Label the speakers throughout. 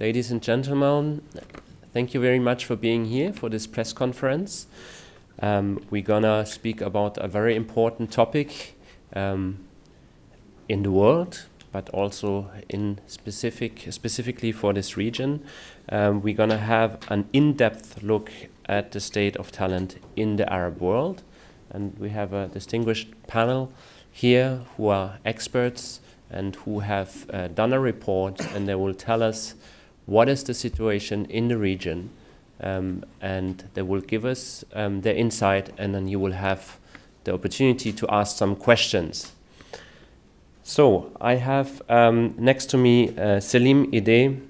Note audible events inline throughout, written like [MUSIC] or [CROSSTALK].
Speaker 1: ladies and gentlemen, thank you very much for being here for this press conference. Um, we're gonna speak about a very important topic um, in the world, but also in specific, specifically for this region. Um, we're gonna have an in-depth look at the state of talent in the Arab world, and we have a distinguished panel here who are experts and who have uh, done a report, and they will tell us what is the situation in the region, um, and they will give us um, their insight, and then you will have the opportunity to ask some questions. So I have um, next to me uh, Selim Eddé,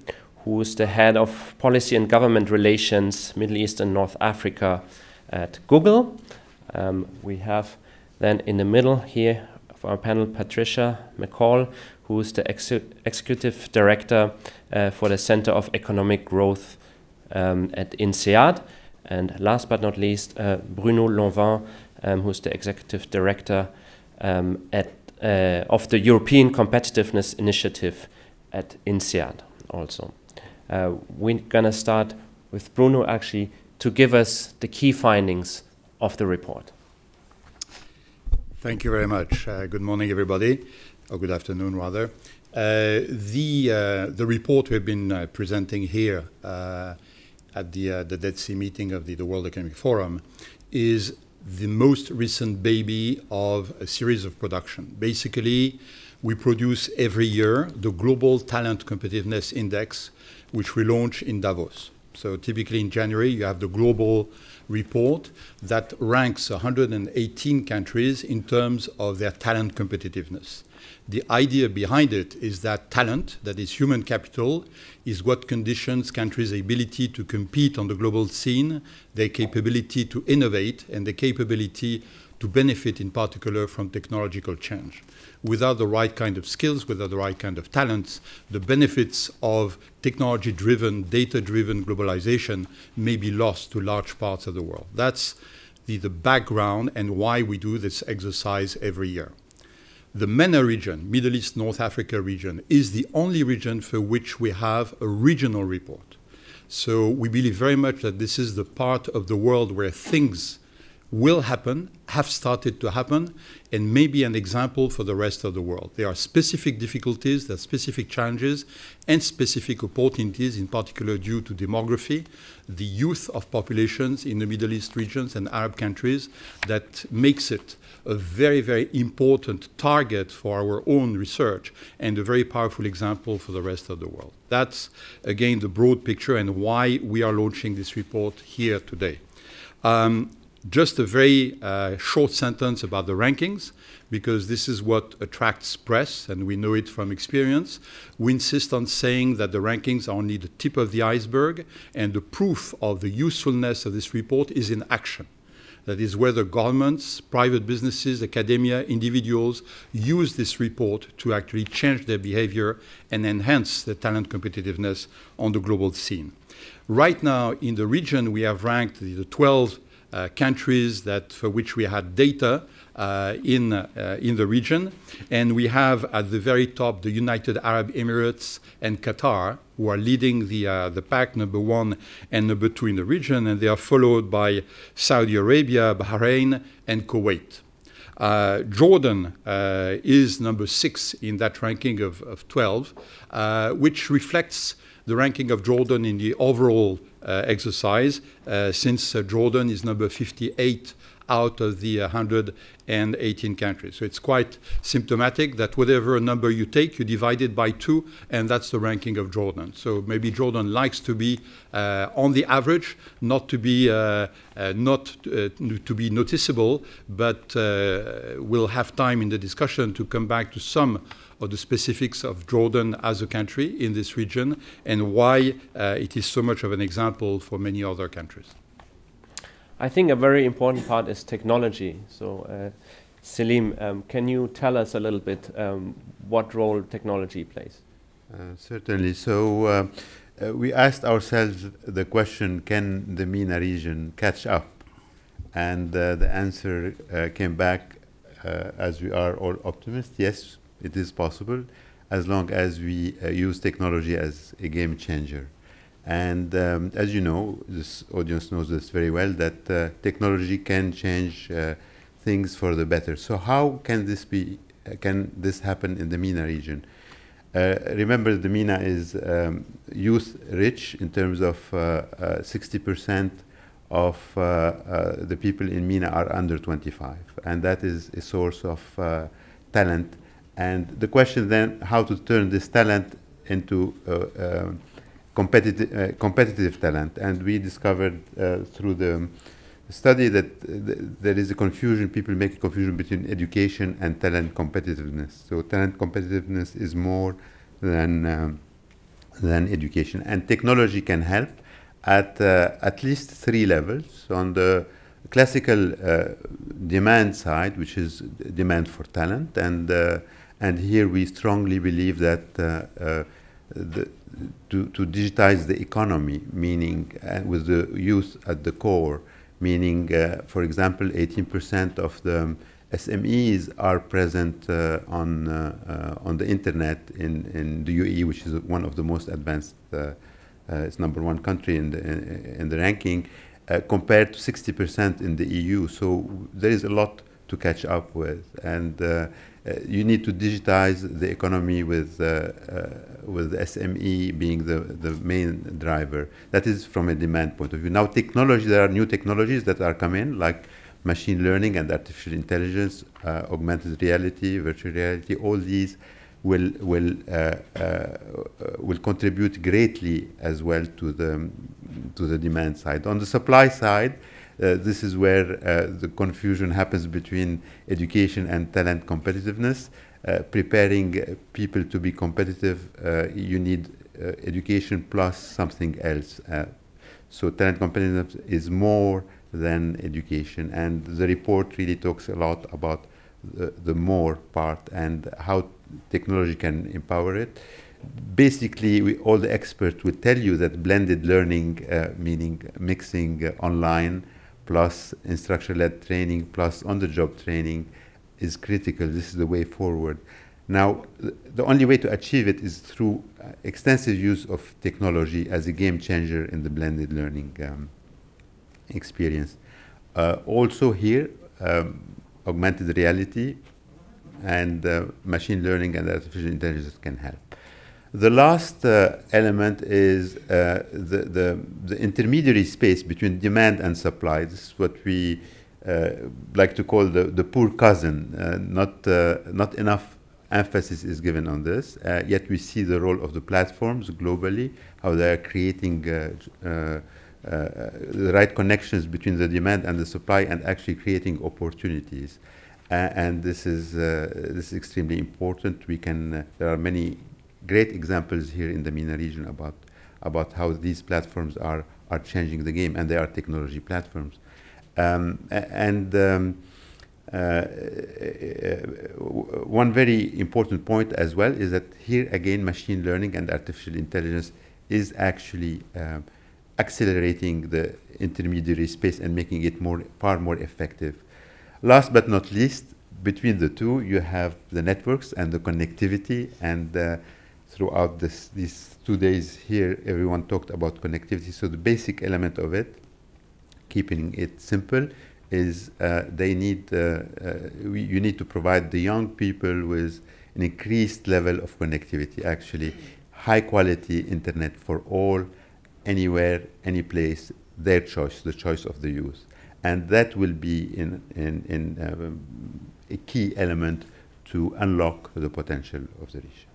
Speaker 1: who is the head of policy and government relations, Middle East and North Africa at Google. Um, we have then in the middle here of our panel Patricia McCall, who is the ex executive director uh, for the Center of Economic Growth um, at INSEAD. And last but not least, uh, Bruno Lanvin, um, who's the executive director um, at, uh, of the European Competitiveness Initiative at INSEAD also. Uh, we're going to start with Bruno actually to give us the key findings of the report.
Speaker 2: Thank you very much. Uh, good morning, everybody, or good afternoon, rather. Uh, the, uh, the report we've been uh, presenting here uh, at the, uh, the Dead Sea meeting of the, the World Economic Forum is the most recent baby of a series of production. Basically, we produce every year the Global Talent Competitiveness Index, which we launch in Davos. So typically in January, you have the global report that ranks 118 countries in terms of their talent competitiveness. The idea behind it is that talent, that is human capital, is what conditions countries' ability to compete on the global scene, their capability to innovate, and the capability to benefit in particular from technological change. Without the right kind of skills, without the right kind of talents, the benefits of technology driven, data driven globalization may be lost to large parts of the world. That's the, the background and why we do this exercise every year. The MENA region, Middle East, North Africa region, is the only region for which we have a regional report. So we believe very much that this is the part of the world where things will happen, have started to happen, and may be an example for the rest of the world. There are specific difficulties, there are specific challenges, and specific opportunities, in particular due to demography, the youth of populations in the Middle East regions and Arab countries, that makes it a very, very important target for our own research and a very powerful example for the rest of the world. That's, again, the broad picture and why we are launching this report here today. Um, just a very uh, short sentence about the rankings, because this is what attracts press, and we know it from experience. We insist on saying that the rankings are only the tip of the iceberg, and the proof of the usefulness of this report is in action. That is whether governments, private businesses, academia, individuals use this report to actually change their behavior and enhance their talent competitiveness on the global scene. Right now, in the region, we have ranked the 12 uh, countries that for which we had data uh, in, uh, in the region. And we have at the very top the United Arab Emirates and Qatar, who are leading the, uh, the pack, number one and number two in the region. And they are followed by Saudi Arabia, Bahrain, and Kuwait. Uh, Jordan uh, is number six in that ranking of, of 12, which reflects the ranking of Jordan in the overall uh, exercise, uh, since uh, Jordan is number 58 out of the 118 countries. So it's quite symptomatic that whatever number you take, you divide it by two, and that's the ranking of Jordan. So maybe Jordan likes to be uh, on the average, not to be uh, uh, not to be noticeable, but we'll have time in the discussion to come back to some of the specifics of Jordan as a country in this region and why uh, it is so much of an example for many other countries.
Speaker 1: I think a very important part is technology. So, uh, Selim, um, can you tell us a little bit um, what role technology plays?
Speaker 3: Uh, certainly. So, uh, uh, we asked ourselves the question can the MENA region catch up? And uh, the answer came back as we are all optimists yes, it is possible. as long as we uh, use technology as a game changer. And um, as you know, this audience knows this very well, that uh, technology can change uh, things for the better. So how can this be? Uh, can this happen in the MENA region? Uh, remember, the MENA is um, youth rich in terms of 60% of the people in MENA are under 25, and that is a source of talent. And the question then, how to turn this talent into uh, competitive, uh, competitive talent. And we discovered uh, through the study that th there is a confusion, people make a confusion between education and talent competitiveness. So talent competitiveness is more than, um, than education. And technology can help at uh, at least three levels. On the classical uh, demand side, which is demand for talent, and uh, and here we strongly believe that uh, the, to, to digitize the economy, meaning uh, with the youth at the core, meaning, uh, for example, 18% of the SMEs are present uh, on, uh, uh, on the internet in, in the UAE, which is one of the most advanced, uh, it's number one country in the, in, in the ranking, compared to 60% in the EU. So there is a lot to catch up with. And uh, you need to digitize the economy with uh, uh, with SME being the, the main driver. That is from a demand point of view. Now, technology, there are new technologies that are coming, like machine learning and artificial intelligence, uh, augmented reality, virtual reality, all these will will uh, uh, will contribute greatly as well to the to the demand side. On the supply side, uh, this is where uh, the confusion happens between education and talent competitiveness. Uh, preparing people to be competitive, you need education plus something else. so talent competitiveness is more than education. And the report really talks a lot about the, the, more part and how technology can empower it. Basically, we, all the experts will tell you that blended learning, uh, meaning mixing uh, online plus instructor-led training plus on-the-job training is critical. This is the way forward. Now, the only way to achieve it is through uh, extensive use of technology as a game changer in the blended learning um, experience. Uh, also here, um, augmented reality and uh, machine learning and artificial intelligence can help. The last uh, element is uh, the, the, the, intermediary space between demand and supply. This is what we uh, like to call the, the poor cousin. Uh, not, uh, not enough emphasis is given on this, uh, yet we see the role of the platforms globally, how they are creating the right connections between the demand and the supply and actually creating opportunities. and this is, this is extremely important. We can, there are many great examples here in the MENA region about, about how these platforms are, are changing the game, and they are technology platforms. Um, and um, uh, one very important point as well is that here again, machine learning and artificial intelligence is actually um, accelerating the intermediary space and making it more, far more effective. Last but not least, between the two, you have the networks and the connectivity and uh, throughout this, these two days here, everyone talked about connectivity. So the basic element of it, keeping it simple, is uh, they need, uh, uh, we, you need to provide the young people with an increased level of connectivity, actually high quality internet for all, anywhere, any place, their choice, the choice of the youth. And that will be in, in, in um, a key element to unlock the potential of the region.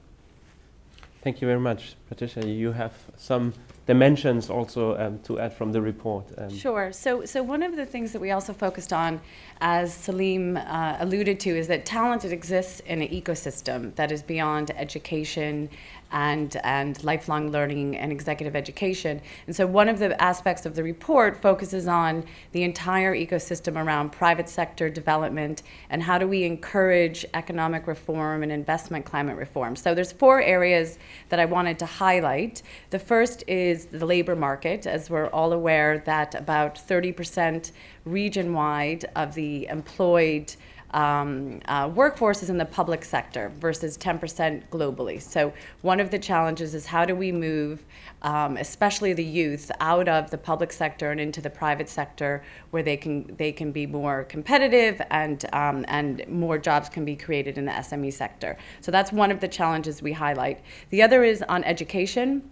Speaker 1: Thank you very much, Patricia. You have some dimensions also um, to add from the report.
Speaker 4: Um. Sure. So, so one of the things that we also focused on, as Selim uh, alluded to, is that talent exists in an ecosystem that is beyond education and, and lifelong learning and executive education. And so one of the aspects of the report focuses on the entire ecosystem around private sector development and how do we encourage economic reform and investment climate reform. So there's four areas that I wanted to highlight. The first is the labor market, as we're all aware that about 30% region-wide of the employed um, uh, workforce is in the public sector versus 10% globally. So, one of the challenges is how do we move, um, especially the youth, out of the public sector and into the private sector where they can, they can be more competitive and, um, and more jobs can be created in the SME sector. So, that's one of the challenges we highlight. The other is on education.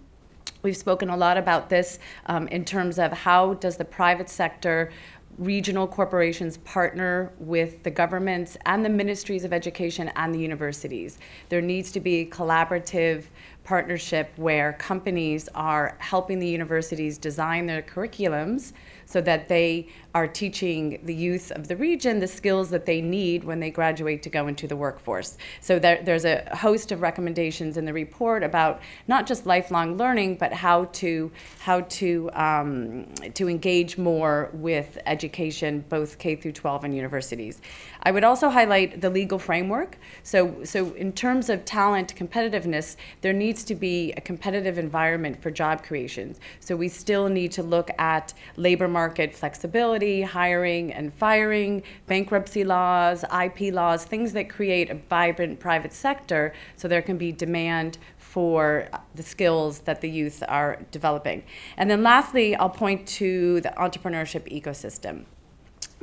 Speaker 4: We've spoken a lot about this um, in terms of how does the private sector regional corporations partner with the governments and the ministries of education and the universities. There needs to be collaborative partnership where companies are helping the universities design their curriculums so that they are teaching the youth of the region the skills that they need when they graduate to go into the workforce. So there, there's a host of recommendations in the report about not just lifelong learning, but how to how to um, to engage more with education, both K through 12 and universities. I would also highlight the legal framework. So so in terms of talent competitiveness, there needs to be a competitive environment for job creation. So we still need to look at labor market flexibility hiring and firing, bankruptcy laws, IP laws, things that create a vibrant private sector so there can be demand for the skills that the youth are developing. And then lastly, I'll point to the entrepreneurship ecosystem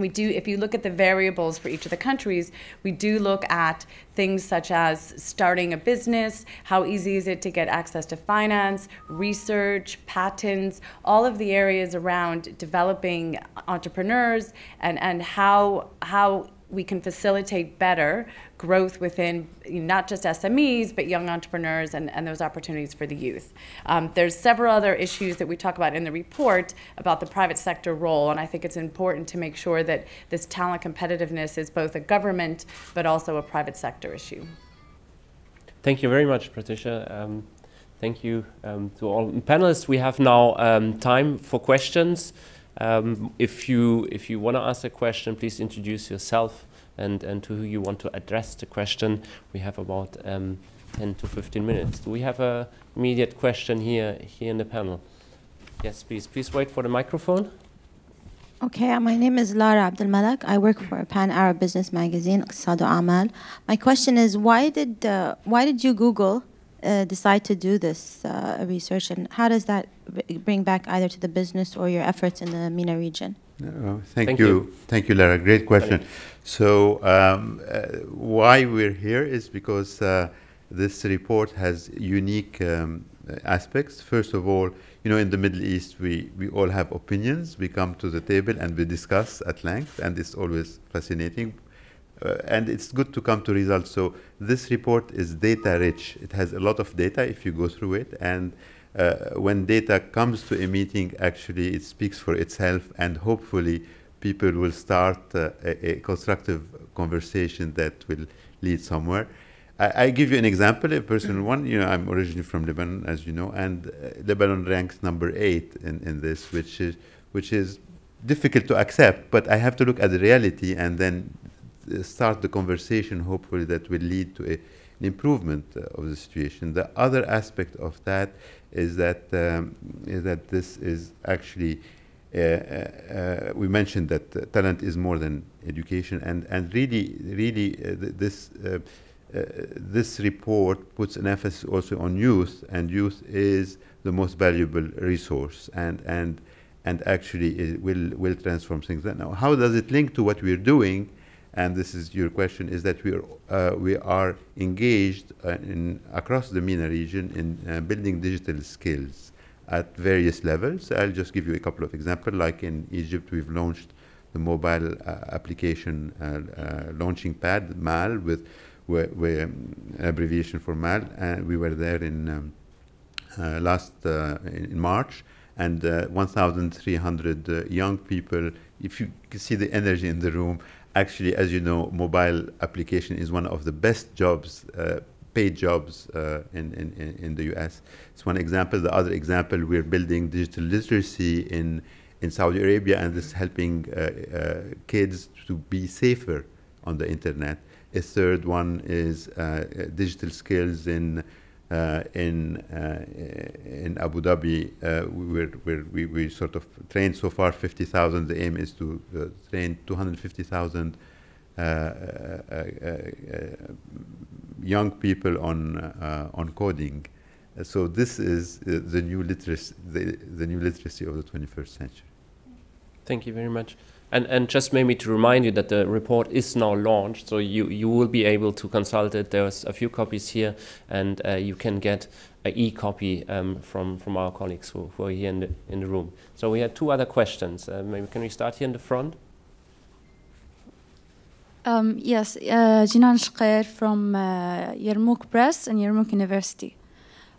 Speaker 4: we do if you look at the variables for each of the countries we do look at things such as starting a business how easy is it to get access to finance research patents all of the areas around developing entrepreneurs and and how how we can facilitate better growth within not just SMEs, but young entrepreneurs and, and those opportunities for the youth. Um, there's several other issues that we talk about in the report about the private sector role, and I think it's important to make sure that this talent competitiveness is both a government but also a private sector issue.
Speaker 1: Thank you very much, Patricia. Um, thank you um, to all panelists. We have now um, time for questions. Um, if you if you want to ask a question, please introduce yourself and and to who you want to address the question. We have about um, 10 to 15 minutes. Do we have a immediate question here here in the panel? Yes, please. Please wait for the microphone.
Speaker 5: Okay, my name is Lara Abdelmalak. I work for Pan Arab Business Magazine, Iqtisad Amal. My question is, why did uh, why did you Google uh, decide to do this uh, research, and how does that bring back either to the business or your efforts in the MENA region?
Speaker 3: Uh, thank, thank you. you. thank you, Lara. Great question. So, um, uh, why we're here is because uh, this report has unique um, aspects. First of all, you know, in the Middle East, we, we all have opinions. We come to the table and we discuss at length, and it's always fascinating and it's good to come to results. So this report is data rich. It has a lot of data if you go through it. And uh, when data comes to a meeting, actually it speaks for itself and hopefully people will start uh, a, a, constructive conversation that will lead somewhere. I, I, give you an example, a personal one. You know, I'm originally from Lebanon, as you know, and uh, Lebanon ranks number eight in, in this, which is which is difficult to accept. But I have to look at the reality and then start the conversation, hopefully, that will lead to a, an improvement uh, of the situation. The other aspect of that is that um, is that this is actually uh, uh, uh we mentioned that uh, talent is more than education, and and really, really, uh, th this. this report puts an emphasis also on youth, and youth is the most valuable resource, and and and actually will will transform things. Now, how does it link to what we're doing? And this is your question, is that we are, uh, we are engaged uh, in, across the MENA region in uh, building digital skills at various levels. I'll just give you a couple of examples. Like in Egypt, we've launched the mobile uh, application uh, uh, launching pad, MAL, with abbreviation for MAL, and we were there in um, last in March, and 1,300 young people. If you see the energy in the room, actually, as you know, mobile application is one of the best jobs, uh, paid jobs uh, in, in, in the US. It's one example. The other example, we're building digital literacy in, in Saudi Arabia, and this is helping uh, uh kids to be safer on the internet. A third one is uh, digital skills in in uh, in Abu Dhabi, uh, we're, we we sort of trained so far 50,000. The aim is to train 250,000 uh, uh, uh, young people on on coding. so this is the new literacy, the, the new literacy of the 21st century.
Speaker 1: Thank you very much. And, and just maybe to remind you that the report is now launched, so you, you will be able to consult it. There's a few copies here, and uh, you can get an e-copy um, from, from our colleagues who, who are here in the, in the room. So we had two other questions. Uh, maybe can we start here in the front?
Speaker 6: Um, yes, uh, Jinan Shqair from uh, Yarmouk Press and Yarmouk University.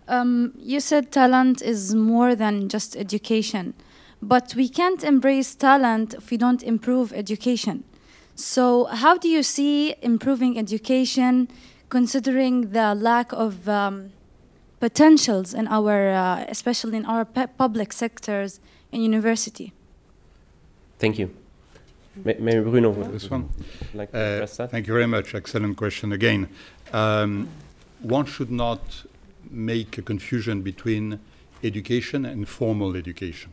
Speaker 6: Um, you said talent is more than just education. But we can't embrace talent if we don't improve education. So, how do you see improving education considering the lack of um, potentials in our, uh, especially in our public sectors in university?
Speaker 1: Thank you. Maybe Bruno
Speaker 2: this one. Like uh, thank you very much. Excellent question again. Um, one should not make a confusion between education and formal education.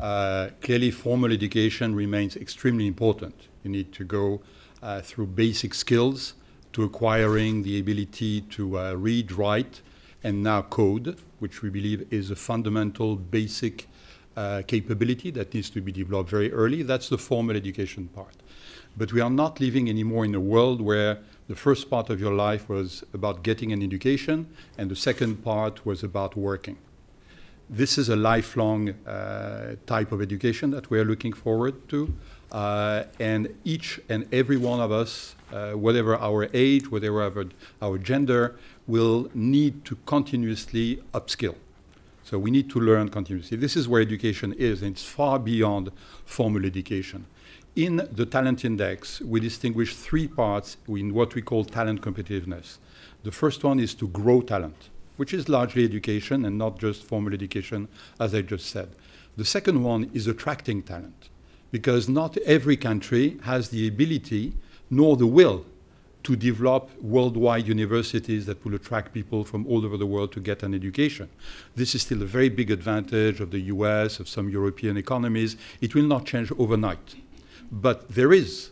Speaker 2: Uh, clearly, formal education remains extremely important. You need to go uh, through basic skills to acquiring the ability to uh, read, write, and now code, which we believe is a fundamental, basic uh, capability that needs to be developed very early. That's the formal education part. But we are not living anymore in a world where the first part of your life was about getting an education, and the second part was about working this is a lifelong uh, type of education that we are looking forward to. Uh, and each and every one of us, uh, whatever our age, whatever our, our gender, will need to continuously upskill. So we need to learn continuously. This is where education is, and it's far beyond formal education. In the talent index, we distinguish three parts in what we call talent competitiveness. The first one is to grow talent which is largely education and not just formal education, as I just said. The second one is attracting talent, because not every country has the ability nor the will to develop worldwide universities that will attract people from all over the world to get an education. This is still a very big advantage of the US, of some European economies. It will not change overnight. But there is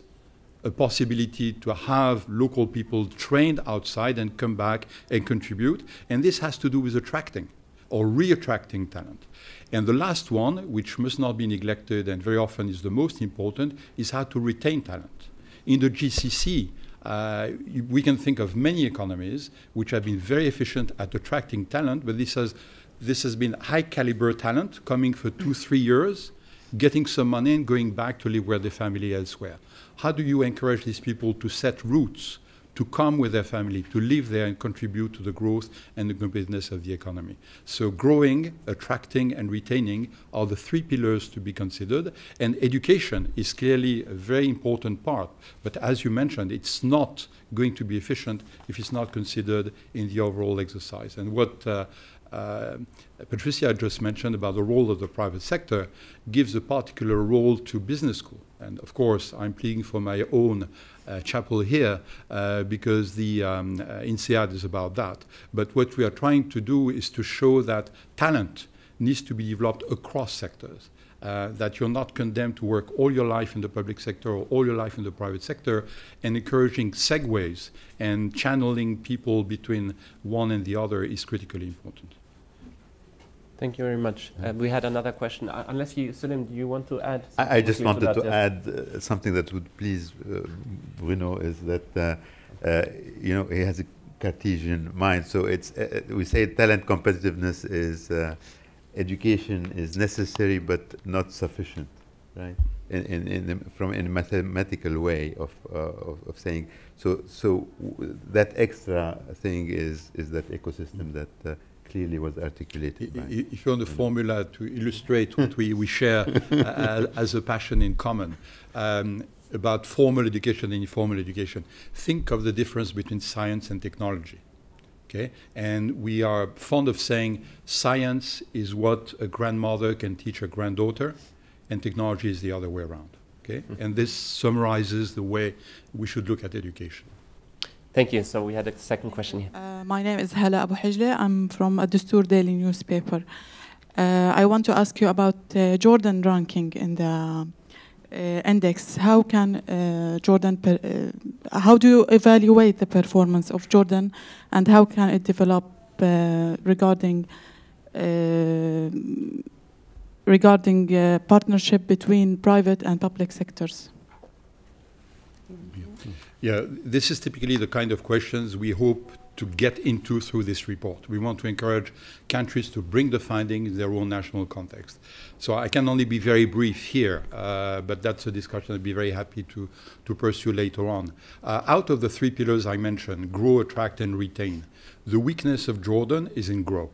Speaker 2: a possibility to have local people trained outside and come back and contribute. And this has to do with attracting or re-attracting talent. And the last one, which must not be neglected and very often is the most important, is how to retain talent. In the GCC, uh, we can think of many economies which have been very efficient at attracting talent, but this has, this has been high caliber talent coming for two, three years, getting some money and going back to live with their family elsewhere how do you encourage these people to set roots, to come with their family, to live there and contribute to the growth and the competitiveness of the economy? So growing, attracting, and retaining are the three pillars to be considered. And education is clearly a very important part. But as you mentioned, it's not going to be efficient if it's not considered in the overall exercise. And what uh, uh, Patricia just mentioned about the role of the private sector gives a particular role to business school. And of course, I'm pleading for my own uh, chapel here uh, because the um, uh, INSEAD is about that. But what we are trying to do is to show that talent needs to be developed across sectors. Uh, that you're not condemned to work all your life in the public sector or all your life in the private sector, and encouraging segues and channeling people between one and the other is critically important.
Speaker 1: Thank you very much. Uh, we had another question. Uh, unless you, Selim, do you want to add?
Speaker 3: I, I just wanted to, to add uh, something that would please uh, Bruno is that uh, uh, you know he has a Cartesian mind. So it's we say talent competitiveness is education is necessary but not sufficient, right? In, in, in from in a mathematical way of, of, of saying so so that extra thing is is that ecosystem that clearly was articulated.
Speaker 2: If you want a formula to illustrate what we, we share [LAUGHS] uh, as a passion in common um, about formal education and informal education, think of the difference between science and technology. Okay? And we are fond of saying science is what a grandmother can teach a granddaughter, and technology is the other way around. Okay? Mm -hmm. And this summarizes the way we should look at education.
Speaker 1: Thank you. So we had a second question here.
Speaker 7: Uh, my name is Hala Abu Hijle. I'm from a Dastur Daily newspaper. Uh, I want to ask you about uh, Jordan ranking in the index, how can uh, Jordan, uh, how do you evaluate the performance of Jordan and how can it develop uh, regarding uh, regarding uh, partnership between private and public sectors?
Speaker 2: Yeah, this is typically the kind of questions we hope to get into through this report. We want to encourage countries to bring the findings in their own national context. So I can only be very brief here, uh, but that's a discussion I'd be very happy to, to pursue later on. Uh, out of the three pillars I mentioned, grow, attract, and retain, the weakness of Jordan is in grow.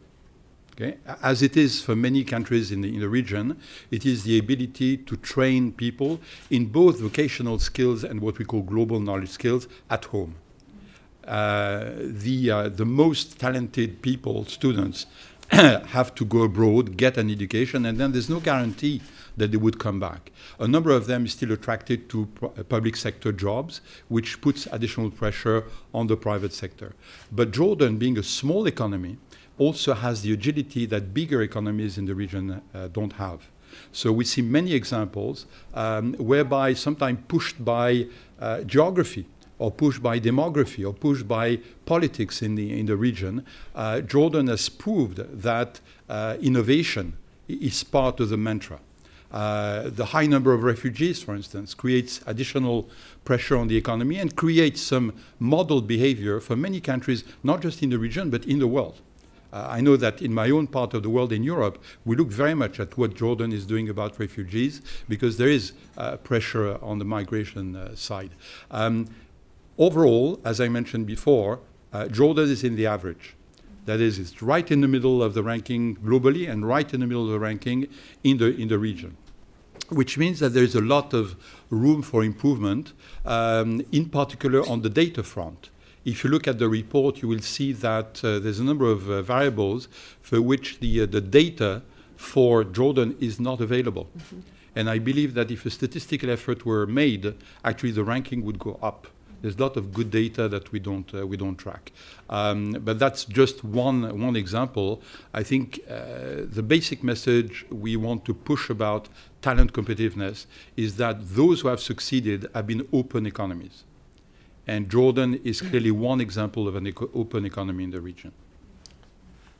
Speaker 2: Okay? As it is for many countries in the, in the region, it is the ability to train people in both vocational skills and what we call global knowledge skills at home. Uh, the, uh, the most talented people, students, [COUGHS] have to go abroad, get an education, and then there's no guarantee that they would come back. A number of them is still attracted to public sector jobs, which puts additional pressure on the private sector. But Jordan, being a small economy, also has the agility that bigger economies in the region uh, don't have. So we see many examples um, whereby, sometimes pushed by uh, geography, or pushed by demography or pushed by politics in the, in the region, uh, Jordan has proved that uh, innovation is part of the mantra. Uh, the high number of refugees, for instance, creates additional pressure on the economy and creates some model behavior for many countries, not just in the region, but in the world. Uh, I know that in my own part of the world, in Europe, we look very much at what Jordan is doing about refugees because there is uh, pressure on the migration uh, side. Um, overall, as I mentioned before, uh, Jordan is in the average. That is, it's right in the middle of the ranking globally and right in the middle of the ranking in the, in the region. Which means that there is a lot of room for improvement, um, in particular on the data front. If you look at the report, you will see that uh, there's a number of uh, variables for which the, uh, the data for Jordan is not available. Mm -hmm. And I believe that if a statistical effort were made, actually the ranking would go up. There's a lot of good data that we don't uh, we don't track, um, but that's just one one example. I think uh, the basic message we want to push about talent competitiveness is that those who have succeeded have been open economies, and Jordan is clearly one example of an eco open economy in the region.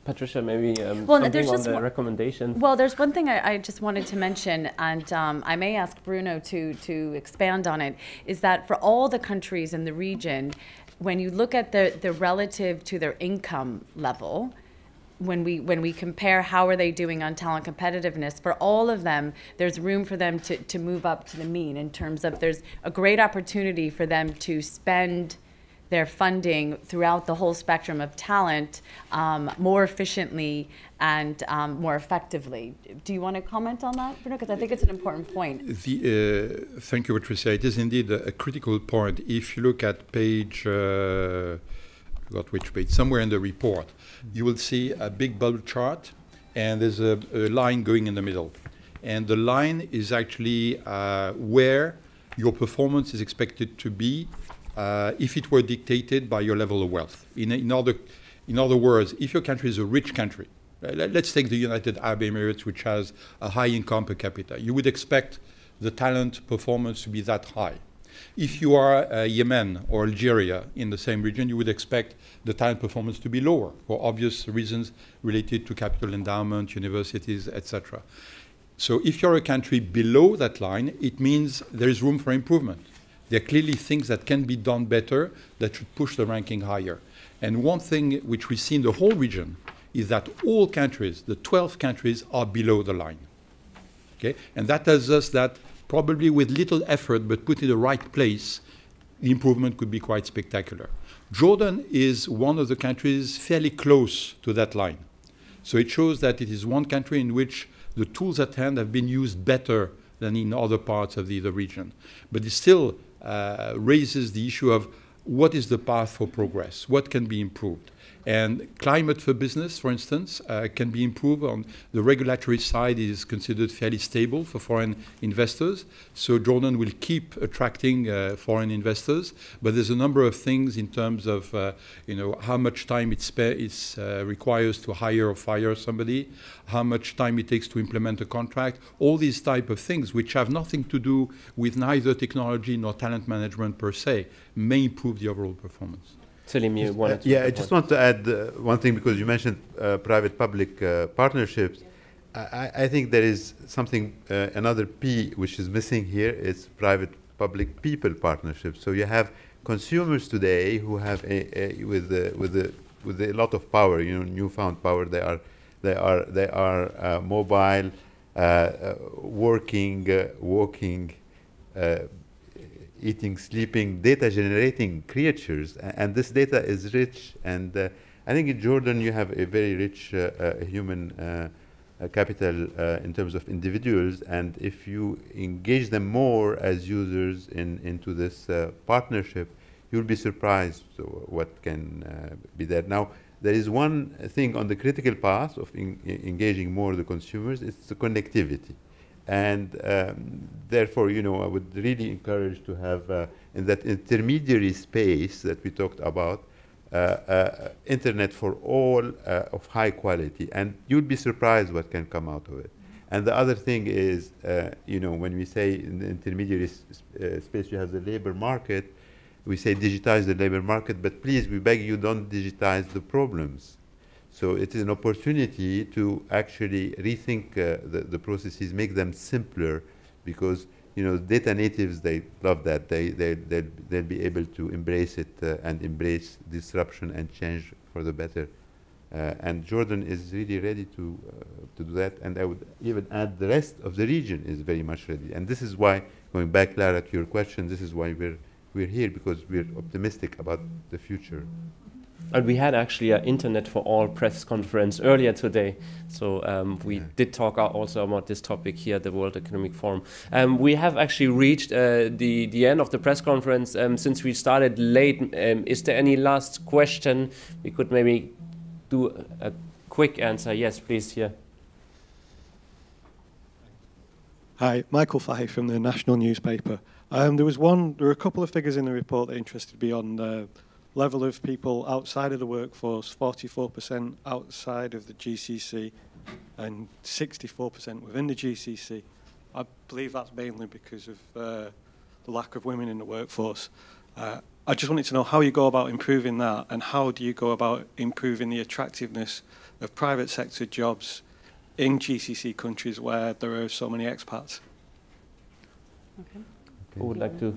Speaker 1: Patricia, maybe um, well, something on the one, recommendation.
Speaker 4: Well, there's one thing I, I just wanted to mention, and um, I may ask Bruno to to expand on it. Is that for all the countries in the region, when you look at the the relative to their income level, when we when we compare how are they doing on talent competitiveness for all of them there's room for them to, to move up to the mean in terms of there's a great opportunity for them to spend their funding throughout the whole spectrum of talent um, more efficiently and um, more effectively. Do you want to comment on that, Bruno? Because I think it's an important point.
Speaker 2: The, uh, thank you, Patricia. It is indeed a, a, critical point. If you look at page, uh, forgot which page, somewhere in the report, you will see a big bubble chart, and there's a, a line going in the middle. And the line is actually uh, where your performance is expected to be uh, if it were dictated by your level of wealth. In, in, other, in other words, if your country is a rich country, let's take the United Arab Emirates, which has a high income per capita, you would expect the talent performance to be that high. If you are uh, Yemen or Algeria in the same region, you would expect the talent performance to be lower for obvious reasons related to capital endowment, universities, etc. So if you're a country below that line, it means there is room for improvement. There are clearly things that can be done better that should push the ranking higher. And one thing which we see in the whole region is that all countries, the 12 countries, are below the line. Okay? And that tells us that probably with little effort but put in the right place, the improvement could be quite spectacular. Jordan is one of the countries fairly close to that line. So it shows that it is one country in which the tools at hand have been used better than in other parts of the, the region. But it still uh, raises the issue of what is the path for progress? What can be improved? And climate for business, for instance, uh, can be improved on the regulatory side is considered fairly stable for foreign investors. So Jordan will keep attracting uh, foreign investors, but there's a number of things in terms of uh, you know how much time it it uh, requires to hire or fire somebody, how much time it takes to implement a contract, all these type of things which have nothing to do with neither technology nor talent management per se may improve the overall performance.
Speaker 1: You wanted
Speaker 3: to Yeah, I just want to add uh, one thing because you mentioned uh, private-public uh, partnerships. I, I, think there is something, uh, another P which is missing here is private-public people partnerships. So you have consumers today who have a, a with a, with a, with a lot of power, you know, newfound power. They are they are they are uh, mobile, uh, working, walking eating, sleeping, data generating creatures. And this data is rich. And uh, I think in Jordan you have a very rich uh, uh, human uh, capital in terms of individuals. And if you engage them more as users in, into this partnership, you'll be surprised what can be there. Now, there is one thing on the critical path of engaging more the consumers, it's the connectivity. And um, therefore, you know, I would really encourage to have uh, in that intermediary space that we talked about, uh, uh, internet for all uh, of high quality. And you'd be surprised what can come out of it. And the other thing is, uh, you know, when we say in the intermediary uh, space you have the labor market, we say digitize the labor market, but please, we beg you, don't digitize the problems. So it is an opportunity to actually rethink uh, the, the processes, make them simpler, because you know data natives they love that they they they'll, they'll be able to embrace it uh, and embrace disruption and change for the better. Uh, and Jordan is really ready to uh, to do that. And I would even add the rest of the region is very much ready. And this is why, going back, Lara, to your question, this is why we're we're here because we're optimistic about the future.
Speaker 1: And we had actually an Internet for All press conference earlier today. So um, we yeah. did talk also about this topic here at the World Economic Forum. Um, we have actually reached uh, the, the end of the press conference. Um, since we started late, um, is there any last question? We could maybe do a quick answer. Yes, please, here.
Speaker 8: Hi, Michael Fahey from the National Newspaper. Um, there was one, there were a couple of figures in the report that interested me on uh, level of people outside of the workforce, 44% outside of the GCC and 64% within the GCC. I believe that's mainly because of uh, the lack of women in the workforce. Uh, I just wanted to know how you go about improving that and how do you go about improving the attractiveness of private sector jobs in GCC countries where there are so many expats?
Speaker 1: Okay. Who would like to?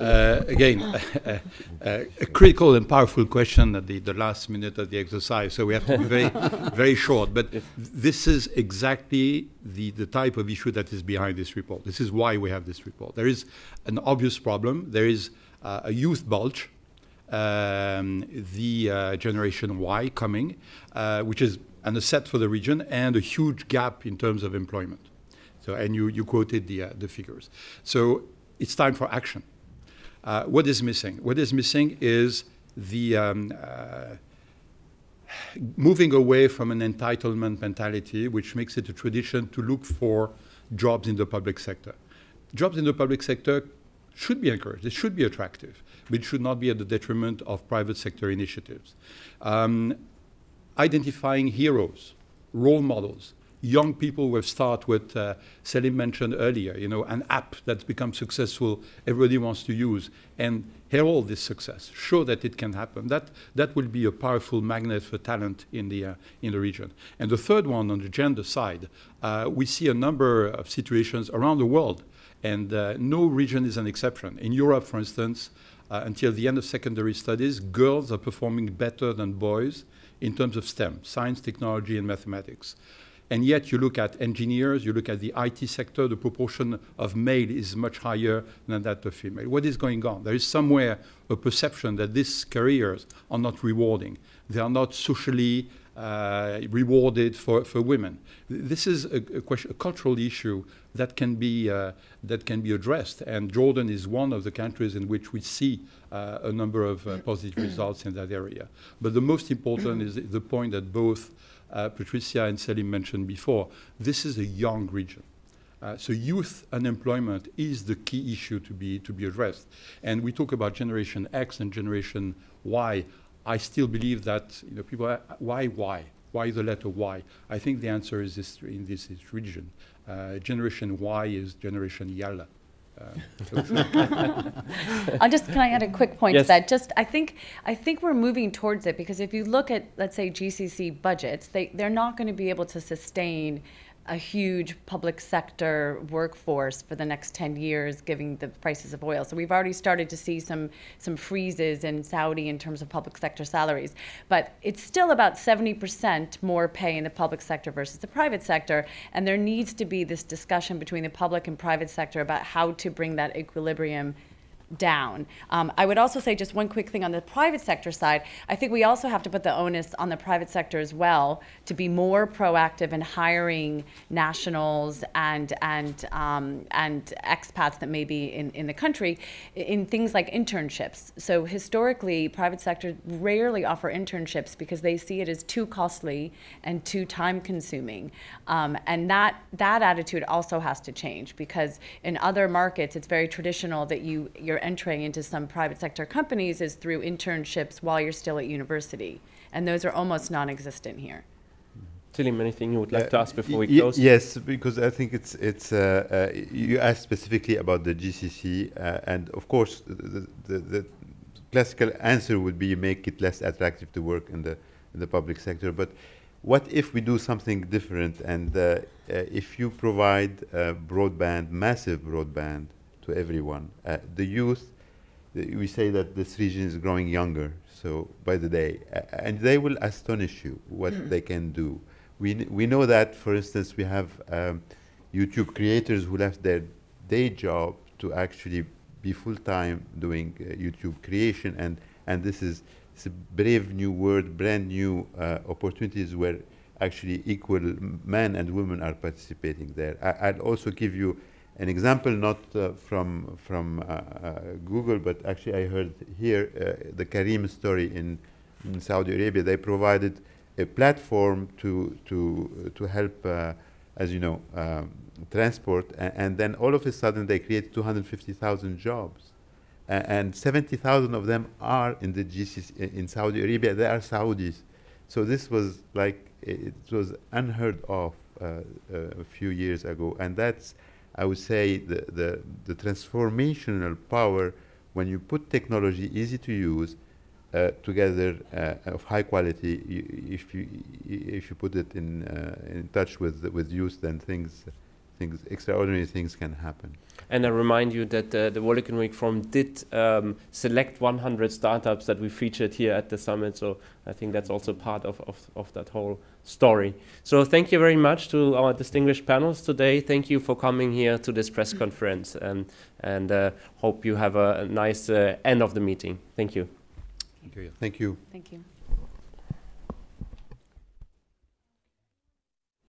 Speaker 2: Uh, again, [LAUGHS] uh, uh, a critical and powerful question at the, the last minute of the exercise, so we have to be very, [LAUGHS] very short. But this is exactly the, the type of issue that is behind this report. This is why we have this report. There is an obvious problem. There is uh, a youth bulge, um, the uh, Generation Y coming, uh, which is an asset for the region, and a huge gap in terms of employment. So, and you, you quoted the, the figures. So it's time for action. Uh, what is missing? What is missing is the um, uh, moving away from an entitlement mentality, which makes it a tradition to look for jobs in the public sector. Jobs in the public sector should be encouraged, it should be attractive, but it should not be at the detriment of private sector initiatives. Um, identifying heroes, role models, young people will start with, uh, Selim mentioned earlier, you know, an app that's become successful, everybody wants to use, and herald this success, show that it can happen. That, that will be a powerful magnet for talent in the, uh, in the region. And the third one, on the gender side, uh, we see a number of situations around the world, and uh, no region is an exception. In Europe, for instance, uh, until the end of secondary studies, girls are performing better than boys in terms of STEM, science, technology, and mathematics. And yet you look at engineers, you look at the IT sector, the proportion of male is much higher than that of female. What is going on? There is somewhere a perception that these careers are not rewarding. They are not socially uh, rewarded for, for women. This is a, a, question, a cultural issue that can be uh, that can be addressed, and Jordan is one of the countries in which we see uh, a number of uh, positive results in that area. But the most important is the point that both uh, Patricia and Selim mentioned before. This is a young region. Uh, so youth unemployment is the key issue to be to be addressed. And we talk about Generation X and Generation Y. I still believe that you know, people, are, why, why? Why the letter Y? I think the answer is this, in this is region. Uh, generation Y is Generation Yalla. [LAUGHS]
Speaker 4: I'll just can I add a quick point
Speaker 1: yes.
Speaker 4: to that? Just I think I think we're moving towards it because if you look at let's say GCC budgets, they they're not going to be able to sustain a huge public sector workforce for the next 10 years, given the prices of oil. So we've already started to see some, some freezes in Saudi in terms of public sector salaries. But it's still about 70% more pay in the public sector versus the private sector. And there needs to be this discussion between the public and private sector about how to bring that equilibrium down. Um, I would also say just one quick thing on the private sector side. I think we also have to put the onus on the private sector as well to be more proactive in hiring nationals and and um, and expats that may be in, in the country in things like internships. So historically, private sector rarely offer internships because they see it as too costly and too time consuming. Um, and that that attitude also has to change because in other markets, it's very traditional that you you're you're entering into some private sector companies is through internships while you're still at university. And those are almost non existent here.
Speaker 1: Selim, anything you would like uh, to ask before we close?
Speaker 3: Yes, because I think it's it's uh, uh, you asked specifically about the GCC, uh, and of course the, the, the, classical answer would be make it less attractive to work in the in the public sector. But what if we do something different, and uh, uh, if you provide broadband, massive broadband, to everyone. Uh, the youth, we say that this region is growing younger, so by the day, uh, and they will astonish you what mm. they can do. We, we know that, for instance, we have um, YouTube creators who left their day job to actually be full time doing uh, YouTube creation, and, and this is it's a brave new world, brand new uh, opportunities where actually equal men and women are participating there. I, will also give you an example not uh, from from uh, uh, Google, but actually I heard here uh, the Careem story in, in, Saudi Arabia. They provided a platform to to to help, uh, as you know, um, transport, and, and, then all of a sudden they created 250,000 jobs, and 70,000 of them are in the GCC in Saudi Arabia. They are Saudis, so this was like it was unheard of uh, a few years ago, and that's I would say the, the, the transformational power when you put technology easy to use uh, together uh, of high quality, you, if you if you put it in uh, in touch with with youth, then things things extraordinary things can happen.
Speaker 1: And I remind you that uh, the World Economic Forum did um, select 100 startups that we featured here at the summit. So I think that's also part of, of, of that whole story. So thank you very much to our distinguished panels today. Thank you for coming here to this press conference and, and uh, hope you have a, a nice uh, end of the meeting. Thank you.
Speaker 3: Thank you. Thank you.
Speaker 4: Thank you.